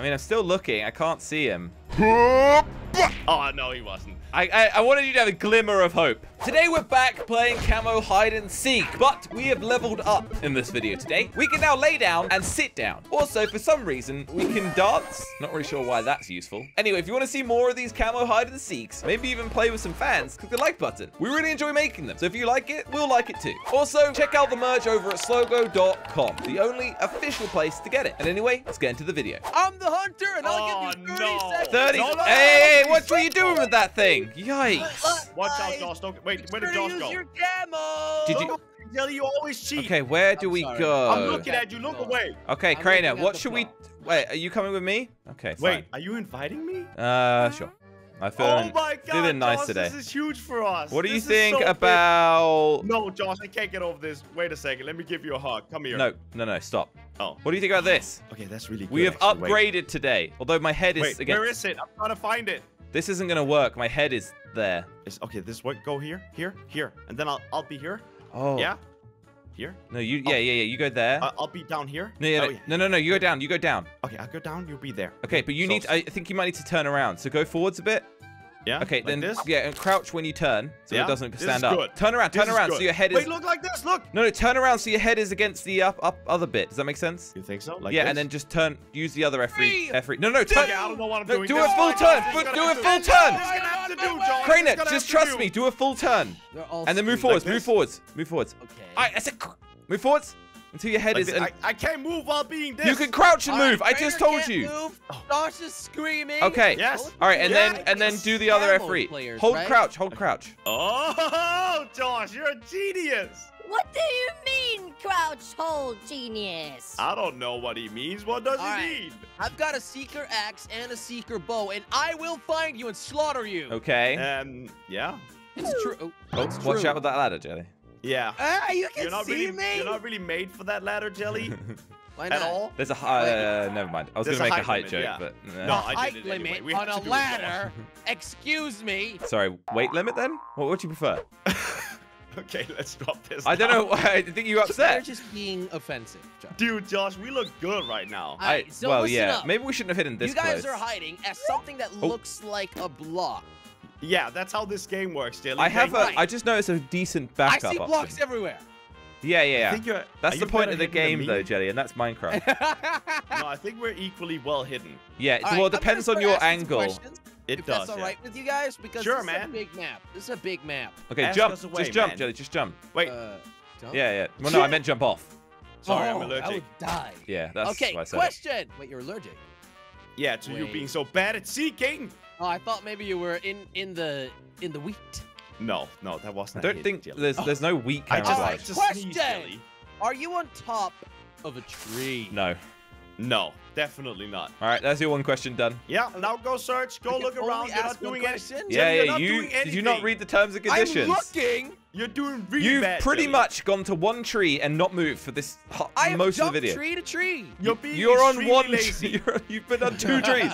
I mean, I'm still looking. I can't see him. Oh, no, he wasn't. I, I, I wanted you to have a glimmer of hope. Today we're back playing camo hide and seek, but we have leveled up in this video today. We can now lay down and sit down. Also, for some reason, we can dance. Not really sure why that's useful. Anyway, if you want to see more of these camo hide and seeks, maybe even play with some fans, click the like button. We really enjoy making them, so if you like it, we'll like it too. Also, check out the merch over at slogo.com, the only official place to get it. And anyway, let's get into the video. I'm the hunter, and I'll Oh, give you 30 no. seconds. 30. No, no, hey, no, what please were you doing with that thing? Yikes. Watch out, Josh. Don't. Wait, where did Gonna Josh use go? your camo. Did you- Jelly, you always cheat. Okay, where do I'm we sorry. go? I'm looking at you. Look away. Okay, I'm Crainer, what should we... Wait, are you coming with me? Okay, fine. Wait, are you inviting me? Uh, sure. I feel oh my God, feeling nice Josh, today. this is huge for us. What do you This is think so about... No, Josh, I can't get over this. Wait a second. Let me give you a hug. Come here. No, no, no, stop. Oh. What do you think about this? Okay, that's really good. We have actually. Wait. upgraded today. Although my head is Wait, against... where is it? I'm trying to find it. This isn't going to work. My head is there. It's, okay, this way. Go here, here, here, and then I'll I'll be here. Oh. Yeah. Here. No, you... Oh. Yeah, yeah, yeah. You go there. I- I'll be down here. no, yeah, Oh, no, no, no, no. You go down. You go down. Okay, I'll go down. You'll be there. Okay, but you So- need... I think you might need to turn around. So go forwards a bit. Yeah. Okay, like then... this. Yeah, and crouch when you turn. So Yeah? it doesn't This stand is up. good. Turn around. This Turn is around good. so your head is... Wait, look like this. Look. No, no, turn around so your head is against the up, up other bit. Does that make sense? You think so? Like yeah, this? and then just turn. Use the other F3. F3. No, no, turn. Okay, I don't know what I'm No, doing. do This a full what turn. I'm Fu- gonna do have a full turn. is what gonna have to do, Josh. Crane This it. is what Just trust to me. do. Do a full turn. And then move forwards. Move forwards. Move forwards. Okay. I, I said, move forwards until your head Like is. this. I, I can't move while being this. you can crouch and All right, move. I just Crainer told can't you. Move. Josh is screaming. Okay. Yes. All right, and Yeah. then and then do the other Camo F3. players, Hold right? crouch. Hold crouch. Oh, Josh, you're a genius. What do you mean, crouch hold genius? I don't know what he means. What does All he right. mean? I've got a seeker axe and a seeker bow, and I will find you and slaughter you. Okay. And yeah, It's true. Oh, oh, It's watch true. out with that ladder, Jelly. Yeah. Ah, you can You're not see really, me. you're not really made for that ladder, Jelly, Why at all. There's a high. Uh, never mind. I was There's gonna a make a height height joke, limit, but No. I height did it anyway. limit We on a ladder. Excuse me. Sorry, weight limit then? What would you prefer? okay, let's drop this. I don't now. know I think you They're upset. just being offensive, Josh. Dude, Josh, we look good right now. All right, I, so well, listen yeah. up. Maybe we shouldn't have hidden this you guys close. are hiding as something that Oh. looks like a block. Yeah, that's how this game works, Jelly. I have a. Right. I just noticed a decent backup. I backup see option. blocks everywhere. Yeah, yeah, I yeah. think you're, That's the point of the game, though, Jelly, and that's Minecraft. No, I think we're equally well hidden. yeah, All right, well, I'm it gonna depends on start your asking some angle. It if does. that's all yeah. right with you guys, because Sure, this is man. a big map. This is a big map. Okay, Ask jump. away, just jump, man. Jelly. Just jump. Wait, Uh, don't? Yeah, yeah. Well, no, I meant jump off. sorry, I'm Oh, I allergic. would die. Yeah, that's okay, why I said it. question. Wait, you're allergic. Yeah, to you being so bad at seeking. Oh, I thought maybe you were in in the in the wheat. No, no, that wasn't. I a don't think Jelly. there's oh. there's no wheat. I just Alright, like to question. Jelly. Are you on top of a tree? No. No, definitely not. All right, that's your one question done. Yeah, now go search, go look around. You're ask not one doing anything. Yeah, yeah. You did you not read the terms and I'm conditions? looking. You're doing really You've bad. pretty Jelly. much gone to one tree and not moved for this ho- I most of the video. tree to tree. You're being You're on one. lazy. You're, you've been on two trees.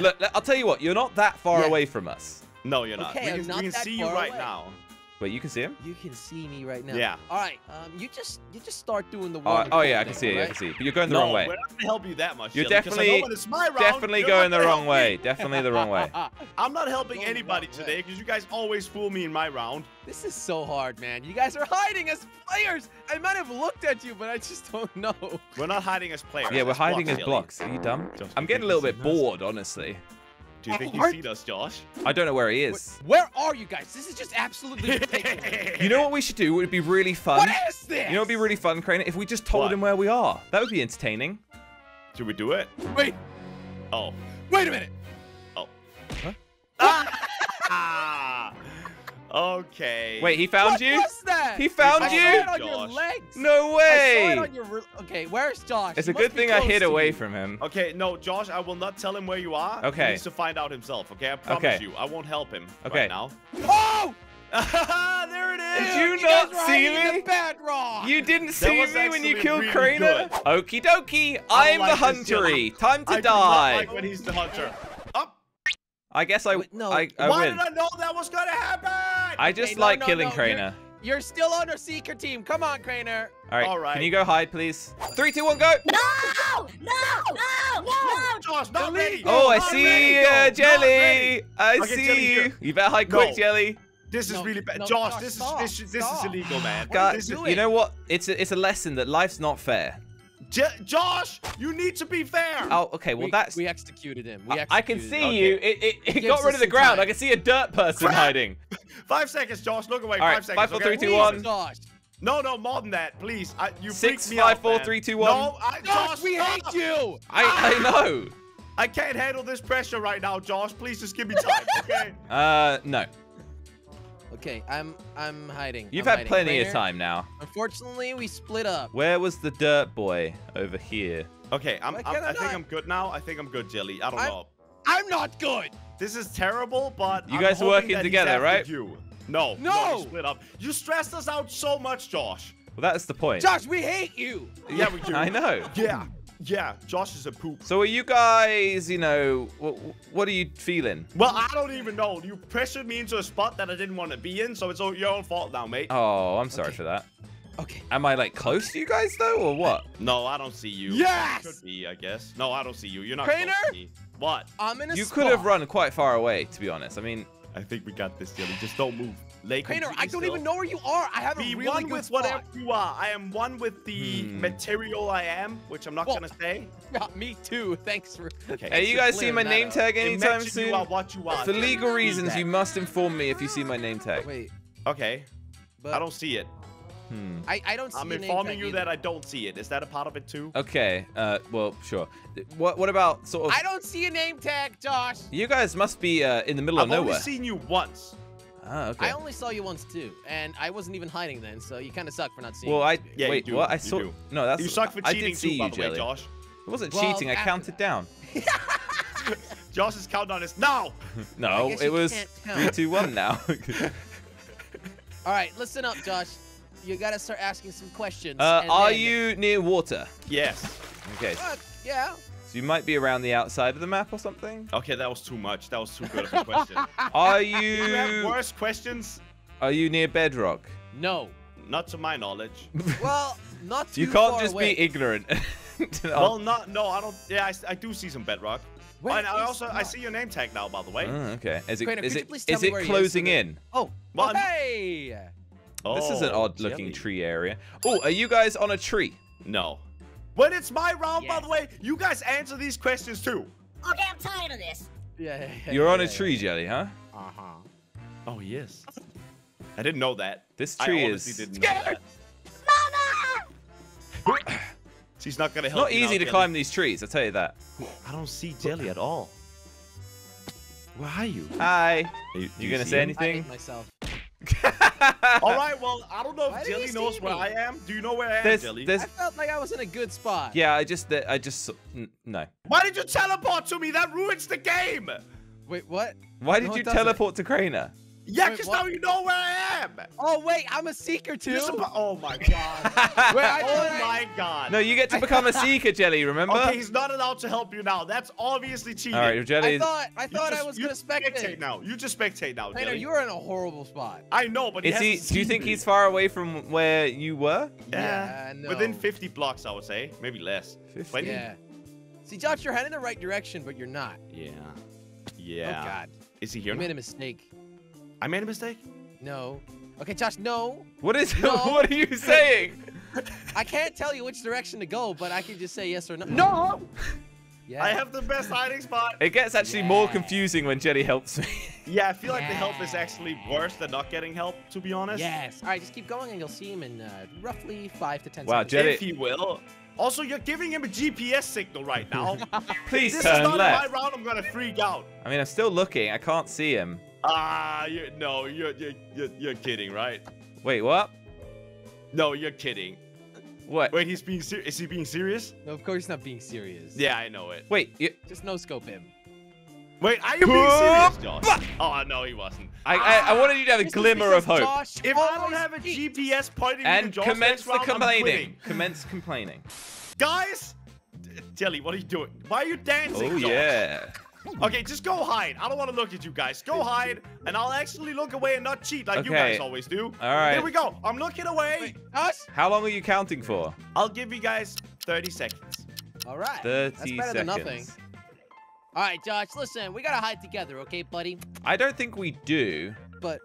Look, look, I'll tell you what. You're not that far Yeah. away from us. No, you're not. Okay, we I'm can, not we can that see you right away. now. Wait, you can see him? You can see me right now. Yeah. All right. Um, you just you just start doing the Oh, water. oh yeah, I can see it. I can see it. But you're going the no, wrong way. we're not gonna help you that much. You're Jelly, 'cause I know definitely- when it's my round, Definitely you're going the wrong help way. Definitely the wrong way. I'm not helping Going anybody today because you guys always fool me in my round. This is so hard, man. You guys are hiding as players. I might have looked at you, but I just don't know. We're not hiding as players. Yeah, we're as hiding as blocks. Are you dumb? Just I'm getting a little bit bored, honestly. Do you think you What? see us, Josh? I don't know where he is. Where are you guys? This is just absolutely ridiculous. You know what we should do? It would be really fun. what is this? You know what would be really fun, Crane? If we just told What? him where we are. That would be entertaining. Should we do it? Wait, Oh. wait a minute. Oh. Huh? Ah! Okay. Wait, he found what you? was that? He found I you? saw it on your legs. No I saw it way! on your. Okay, where's Josh? It's He a good thing I hid away you. from him. Okay, no, Josh, I will not tell him where you are. Okay. He needs to find out himself, okay? I promise Okay. you. I won't help him Okay. right now. Oh! there it is! Did you guys not were see me? the bedrock. You didn't see me when you killed really Crainer? good. Okie dokie, I I'm don't the like huntery. Time to I do not die. like when he's the hunter. Up! I guess I, Wait, no. I, I Why win. did I know that was gonna happen? I just no, like no, killing no, you're- Crainer. You're still on our seeker team. Come on, Crainer. All right, All right. can you go hide, please? Three, two, one, go! No! No! No! No! Josh, not ready. Oh, I Not see ready, you, go. Jelly. I Okay, see Jelly, you. here. You better hide quick, No. Jelly. This is No, really bad. no, Josh, Josh, this is stop, this, is- this is illegal, man. What are you Guys, you know what? It's a, it's a lesson that life's not fair. J- Josh, you need to be fair. Oh, okay. Well, we, that's. we executed him. We I, I can see him. Okay. you. It, it, it got rid of the ground. time. I can see a dirt person Crap. hiding. Five seconds, Josh. Look away. All right, five seconds. five, four, okay? three, two, Please, one. Josh. No, no, more than that, please. I, you Six, me five, out, four, man. three, two, one. No, I, Josh, Josh, we stop. hate you. I, I know. I can't handle this pressure right now, Josh. Please just give me time, okay? Uh, no. Okay, I'm I'm hiding. You've I'm had hiding. plenty of time now. Unfortunately, we split up. Where was the dirt boy over here? Okay, I'm, I'm, I I think? I'm good now. I think I'm good, Jelly. I don't I'm- know. I'm not good. This is terrible, but You I'm guys are working together, right? You. No, No. we split up. You stressed us out so much, Josh. Well, that's the point. Josh, we hate you. Yeah, we do. I know. Yeah, yeah. Josh is a poop. So are you guys, you know, what, what are you feeling? Well, I don't even know. You pressured me into a spot that I didn't want to be in, so it's all your own fault now, mate. Oh, I'm sorry Okay. for that. Okay. Am I like close to you guys though, or what? No, I don't see you. Yes! Could be, I guess. No, I don't see you. You're not Crainer? close to me. What? I'm in a You spot. could have run quite far away, to be honest. I mean, I think we got this, Jelly. Just don't move. Lay Crainer, I don't still. even know where you are. I have Be a really one good with spot. whatever you are. I am one with the Hmm. material I am, which I'm not Well- gonna say. Yeah, me too. Thanks for. Okay. hey, you guys see my name up. tag anytime Imagine soon? you are what you are. For legal reasons, you must inform me if you see my name tag. Wait, Okay. but I don't see it. Hmm. I, I don't see I'm informing you either. that I don't see it. Is that a part of it too? Okay. Uh, well, sure. What What about sort of? I don't see a name tag, Josh. You guys must be uh, in the middle I've of nowhere. I've only seen you once. Ah, okay. I only saw you once too, and I wasn't even hiding then, so you kind of suck for not seeing. Well, me. I Yeah, you wait. do, What? I you saw. do. No, that's. You suck for I cheating did see too, by you, the way, Josh. It wasn't Well, cheating. I counted that. down. Josh is counting is now. No, it was three, two, one. Now. All right, listen up, Josh. You gotta start asking some questions. uh, and are then- you near water? Yes. Okay, Uh, yeah. So you might be around the outside of the map or something. Okay, that was too much. That was too good of a question. Are you have you? worse questions? Are you near bedrock? No. Not to my knowledge. Well, not too You can't far just away. be ignorant. Well, not. No, I don't. Yeah, I, s- I do see some bedrock. Where and I is also I see your name tag now, by the way. Oh, okay. Is it? Crainer, is could you it? please tell Is me it where he is so closing in? Oh. Well, I'm- hey. This is an Oh, odd-looking tree area. Oh, are you guys on a tree? No. When it's my round, by the way, you guys answer these questions too. Okay, I'm tired of this. Yeah. yeah, yeah, You're on a yeah, tree, Jelly, huh? Uh huh. Oh, he is. I didn't know that. This tree honestly is. didn't know that. She's not gonna It's help not you now, easy to Jelly. climb these trees. I'll tell you that. I don't see Jelly at all. Where are you? Hi. Are you, You gonna say I anything? hate myself. All right. Well, I don't know if did you Jelly knows see where me? I am. Do you know where I am, There's, Jelly? there's, I felt like I was in a good spot. yeah. I just, I just, no. Why did you teleport to me? That ruins the game. Wait, what? Why did No, you teleport to Crainer? Yeah, because now you know where I am. Oh wait, I'm a seeker too. Suppo- oh my god. Wait, I oh my god. No, you get to become a seeker, Jelly. Remember? Okay, he's not allowed to help you now. That's obviously cheating. All right, Jelly. I thought I You thought I was gonna spectate. spectate now. You just spectate now, Tanner, Jelly. you're in a horrible spot. I know, but he Is he? hasn't Do you think me. he's far away from where you were? Yeah, Yeah, no. within 50 blocks, I would say. Maybe less. 50? 20? Yeah. See, Josh, you're heading in the right direction, but you're not. Yeah. Oh, yeah. Oh God, Is he here? you here? made a mistake. I made a mistake? No. Okay, Josh, no. What is? No. what are you saying? I can't tell you which direction to go, but I can just say yes or no. No. Yeah. I have the best hiding spot. It gets actually more confusing when Jelly helps me. Yeah, I feel like the help is actually worse than not getting help, to be honest. Yes. All right, just keep going, and you'll see him in uh, roughly five to ten Wow, seconds. Jelly- If he will. Also, you're giving him a GPS signal right now. Please this is not left. my round. I'm gonna freak out. I mean, I'm still looking. I can't see him. Ah, you no, you're, you're you're you're kidding, right? Wait, what? No, you're kidding. What? Wait, he's being serious. Is he being serious? No, of course he's not being serious. Yeah, I know it. Wait, you, Just no scope him. Wait, are you being serious, Josh? Oh no, he wasn't. I, I, I wanted you to have a This is glimmer of hope. Josh If I don't have a cheats. GPS pointing me to And Josh commence next the round, I'm complaining. Commence complaining. Guys, D- Jelly, what are you doing? Why are you dancing? Oh Josh? yeah. Okay, just go hide. I don't want to look at you guys. Go hide, and I'll actually look away and not cheat like you guys always do. All right. Here we go. I'm looking away. Wait, Josh? How long are you counting for? I'll give you guys 30 seconds. All right. 30 That's better seconds. than nothing. All right, Josh, listen, we gotta hide together, okay, buddy? I don't think we do. But,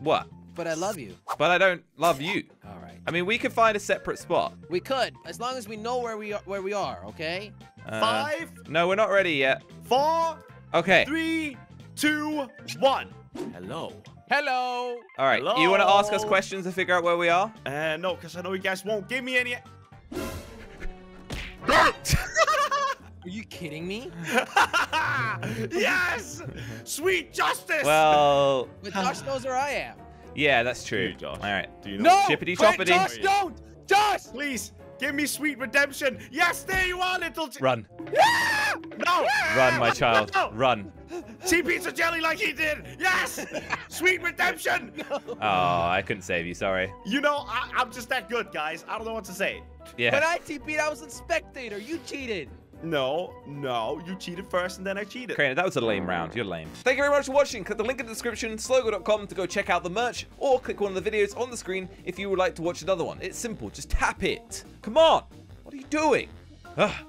What? but I love you. But I don't love you. All right. I mean, we could find a separate spot. We could, as long as we know where we are, where we are, okay? Uh, Five, No, we're not ready yet. Four, Okay. three, two, one. Hello. Hello. All right. You want to ask us questions to figure out where we are? Uh, no, because I know you guys won't give me any. Are you kidding me? yes! Sweet justice! Well, But Josh knows where I am. yeah, that's true. you, Josh? All right. Do you know? No! Chippity Wait, choppity. Josh, don't! Josh! Please, give me sweet redemption. Yes, there you are, little. Ch- Run. no! Run, my child. No! Run. See pizza jelly like he did. Yes! sweet redemption. Oh, I couldn't save you. Sorry. You know, I, I'm just that good, guys. I don't know what to say. Yeah. When I TP'd, I was a spectator. You cheated. No, no, you cheated first and then I cheated. Crane, that was a lame round. You're lame. Thank you very much for watching. Click the link in the description, slogo.com to go check out the merch, or click one of the videos on the screen if you would like to watch another one. It's simple. Just tap it. Come on. What are you doing? Ugh.